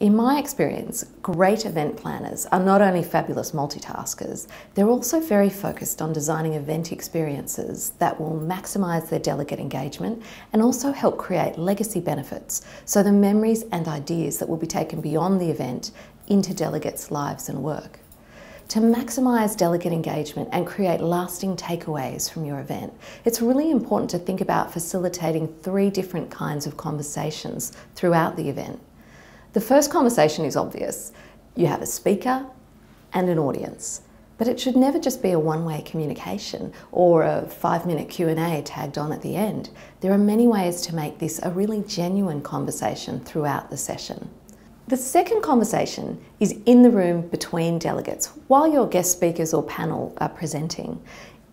In my experience, great event planners are not only fabulous multitaskers, they're also very focused on designing event experiences that will maximise their delegate engagement and also help create legacy benefits, so the memories and ideas that will be taken beyond the event into delegates' lives and work. To maximise delegate engagement and create lasting takeaways from your event, it's really important to think about facilitating three different kinds of conversations throughout the event. The first conversation is obvious. You have a speaker and an audience. But it should never just be a one-way communication or a five-minute Q&A tagged on at the end. There are many ways to make this a really genuine conversation throughout the session. The second conversation is in the room between delegates while your guest speakers or panel are presenting.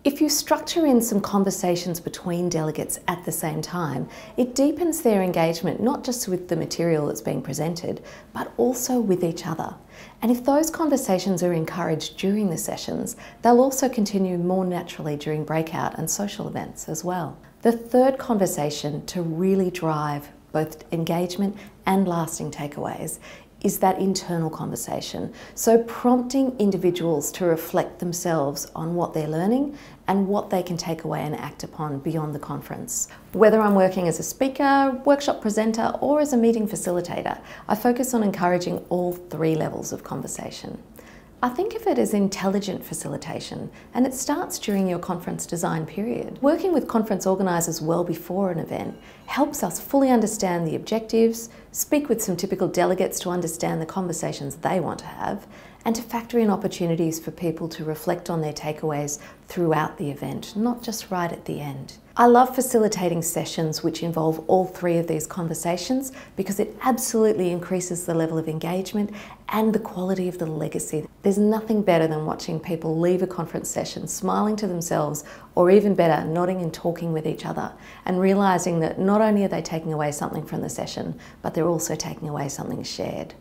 If you structure in some conversations between delegates at the same time, it deepens their engagement not just with the material that's being presented, but also with each other. And if those conversations are encouraged during the sessions, they'll also continue more naturally during breakout and social events as well. The third conversation to really drive both engagement and lasting takeaways is that internal conversation. So prompting individuals to reflect themselves on what they're learning and what they can take away and act upon beyond the conference. Whether I'm working as a speaker, workshop presenter, or as a meeting facilitator, I focus on encouraging all three levels of conversation. I think of it as intelligent facilitation, and it starts during your conference design period. Working with conference organisers well before an event helps us fully understand the objectives, speak with some typical delegates to understand the conversations they want to have, and to factor in opportunities for people to reflect on their takeaways throughout the event, not just right at the end. I love facilitating sessions which involve all three of these conversations because it absolutely increases the level of engagement and the quality of the legacy. There's nothing better than watching people leave a conference session smiling to themselves or even better, nodding and talking with each other and realising that not only are they taking away something from the session, but they're also taking away something shared.